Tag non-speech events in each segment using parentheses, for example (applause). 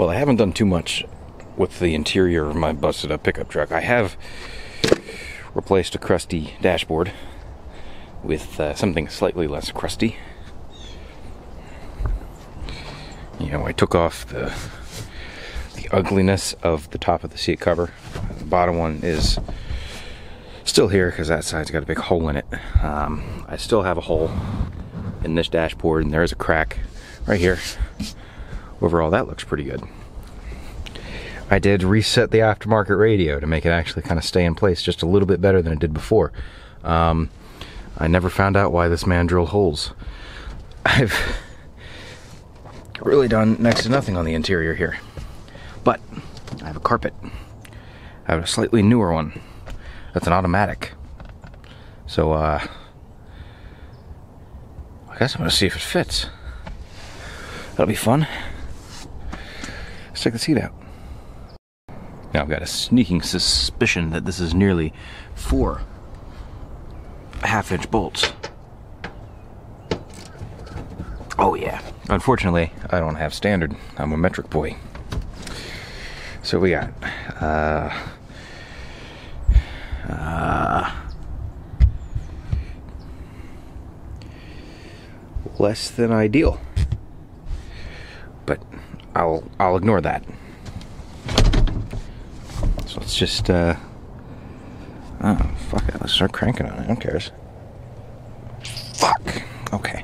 Well, I haven't done too much with the interior of my busted up pickup truck. I have replaced a crusty dashboard with uh, something slightly less crusty. You know, I took off the the ugliness of the top of the seat cover. The bottom one is still here because that side's got a big hole in it. Um, I still have a hole in this dashboard, and there's a crack right here. Overall, that looks pretty good. I did reset the aftermarket radio to make it actually kind of stay in place just a little bit better than it did before. Um, I never found out why this man drilled holes. I've really done next to nothing on the interior here. But I have a carpet. I have a slightly newer one. That's an automatic. So, uh, I guess I'm gonna see if it fits. That'll be fun. Check the seat out. Now I've got a sneaking suspicion that this is nearly four half inch bolts. Oh yeah. Unfortunately, I don't have standard. I'm a metric boy. So we got uh uh less than ideal. I'll I'll ignore that. So let's just uh Oh, fuck it. Let's start cranking on it. Who cares? Fuck. Okay.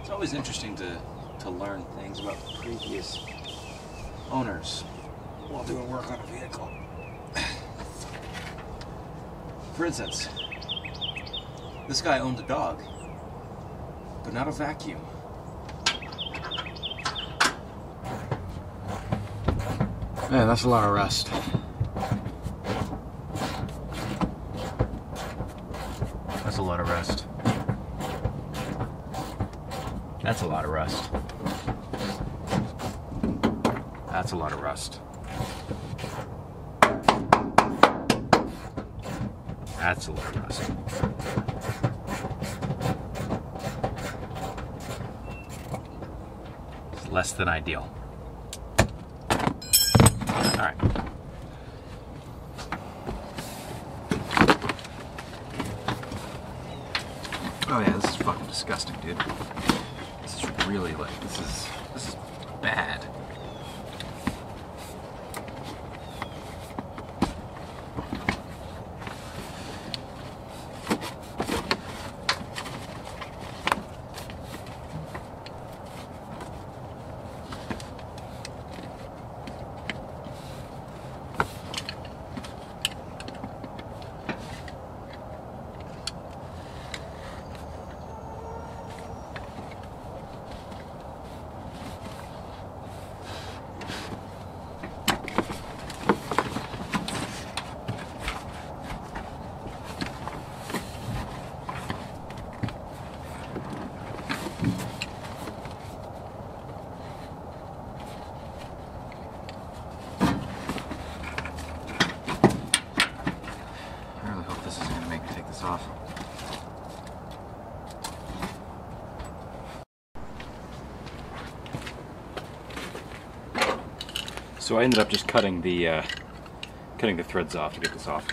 It's always interesting to, to learn things about previous owners while doing work on a vehicle. For instance, this guy owned a dog, but not a vacuum. Man, that's a lot of rust. That's a lot of rust. That's a lot of rust. That's a lot of rust. That's a lot of rust. It's less than ideal. All right. Oh yeah, this is fucking disgusting, dude. This is really like this is this is bad. I really hope this is gonna make me take this off. So I ended up just cutting the uh, cutting the threads off to get this off.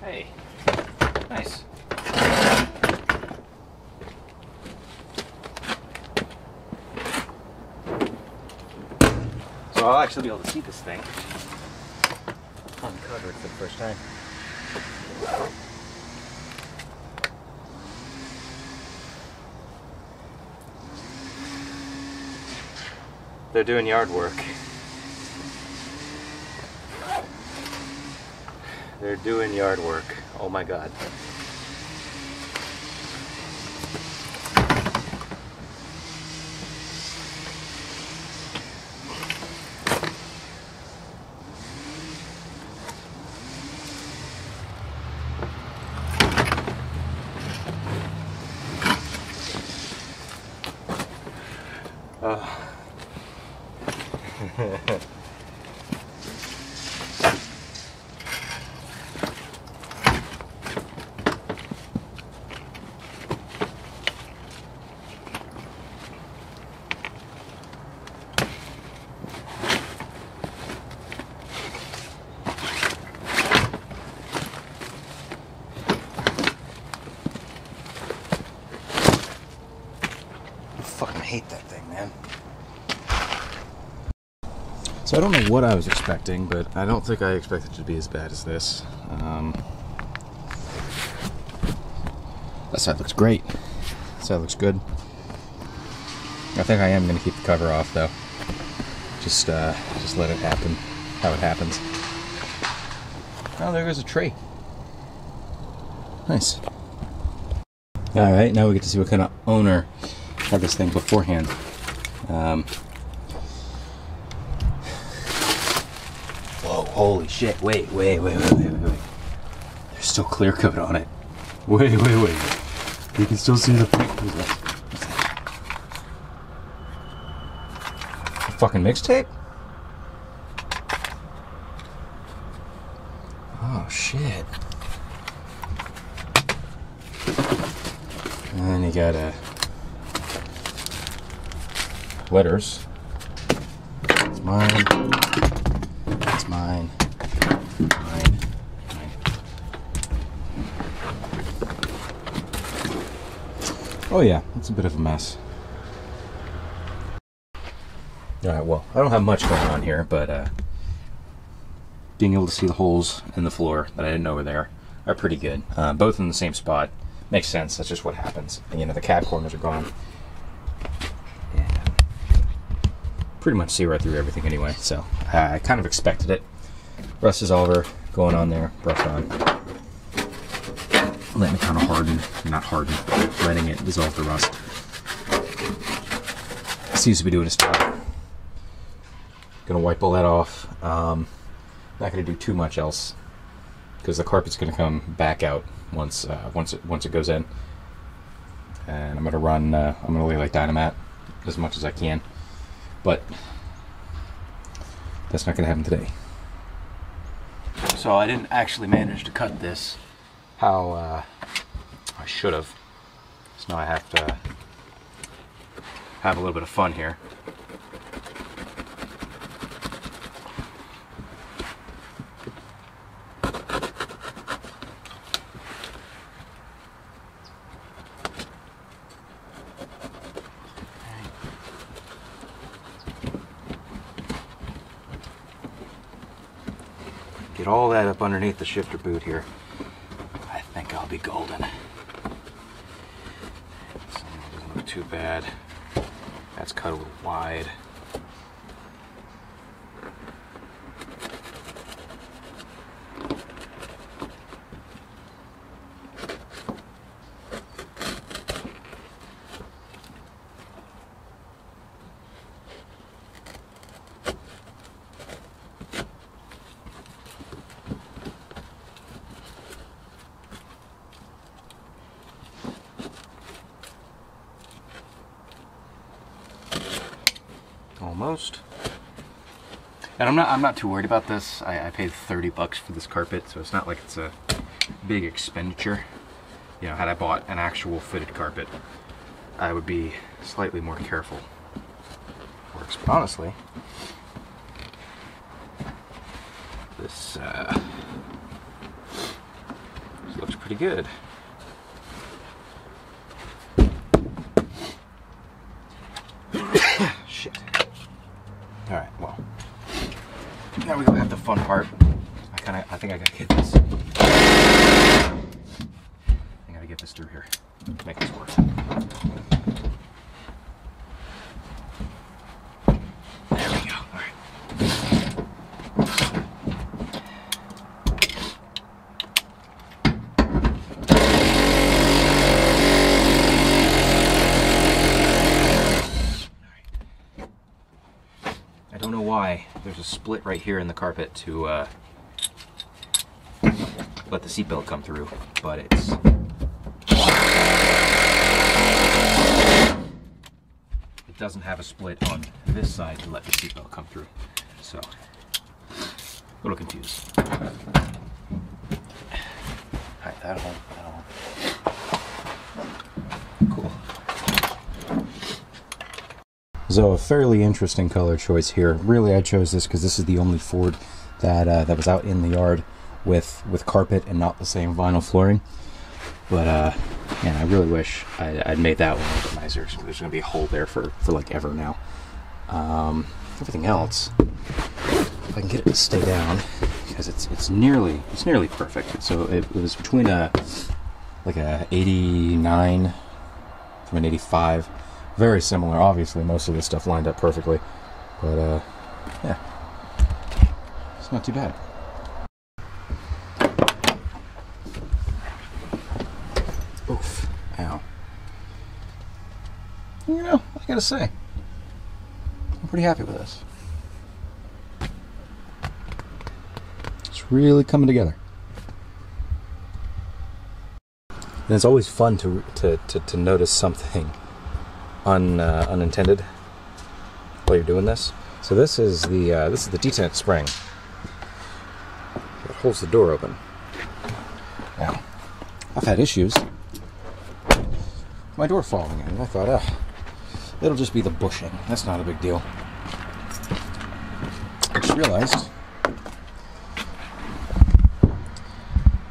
Hey, nice. So I'll actually be able to see this thing uncovered for the first time. They're doing yard work. They're doing yard work. Oh my god. I uh (laughs) fucking hate that thing, man. So I don't know what I was expecting, but I don't think I expected it to be as bad as this. Um, that side looks great. That side looks good. I think I am going to keep the cover off, though. Just, uh, just let it happen how it happens. Oh, there goes a tree. Nice. All right, now we get to see what kind of owner had this thing beforehand. Um, whoa, holy shit. Wait, wait, wait, wait, wait, wait, wait. There's still clear coat on it. Wait, wait, wait. You can still see the what's that? A fucking mixtape? Oh shit. And you got a letters. It's mine. It's mine. Mine. Mine. Oh yeah, it's a bit of a mess. Alright, well, I don't have much going on here, but uh, being able to see the holes in the floor that I didn't know were there are pretty good. Uh, both in the same spot. Makes sense, that's just what happens. And, you know, the cab corners are gone. And pretty much see right through everything anyway, so I kind of expected it. Rust is over, going on there, brush on. Letting it kind of harden, not harden, letting it dissolve the rust. Seems to be doing its job. Gonna wipe all that off. Um, not gonna do too much else because the carpet's gonna come back out once uh, once it once it goes in. And I'm gonna run. Uh, I'm gonna lay like dynamat as much as I can, but that's not gonna happen today. So I didn't actually manage to cut this how uh, I should have. So now I have to have a little bit of fun here. Get all that up underneath the shifter boot here. I think I'll be golden. Look too bad. That's cut a little wide. Almost. And I'm not I'm not too worried about this. I, I paid 30 bucks for this carpet, so it's not like it's a big expenditure. You know, had I bought an actual fitted carpet, I would be slightly more careful. Works, but honestly, this uh, looks pretty good. Shit. All right. Well, now we go have the fun part. I kind of, I think I gotta get this. I gotta get this through here. Make this work. There we go. All right. I don't know why there's a split right here in the carpet to uh, let the seatbelt come through, but it's it doesn't have a split on this side to let the seatbelt come through. So, a little confused. Alright, that hole, that hole. Cool. So a fairly interesting color choice here. Really, I chose this because this is the only Ford that uh, that was out in the yard with with carpet and not the same vinyl flooring. But uh, I really wish I, I'd made that one nicer. So there's gonna be a hole there for for like ever now. Um, everything else, if I can get it to stay down, because it's it's nearly it's nearly perfect. So it, it was between a like a 89 from an 85 very similar obviously. Most of this stuff lined up perfectly. But uh yeah. It's not too bad. Oof. Ow. You know i gotta say i'm pretty happy with this. It's really coming together. And it's always fun to to, to, to notice something un, uh, unintended while you're doing this. So this is the uh, this is the detent spring. It holds the door open. Now, I've had issues. My door falling in. I thought, ah, it'll just be the bushing. That's not a big deal. I just realized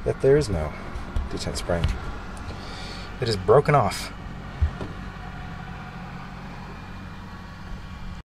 that there is no detent spring. It is broken off.